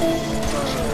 Oh, my God.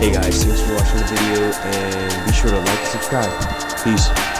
Hey guys, thanks for watching the video and be sure to like and subscribe. Peace.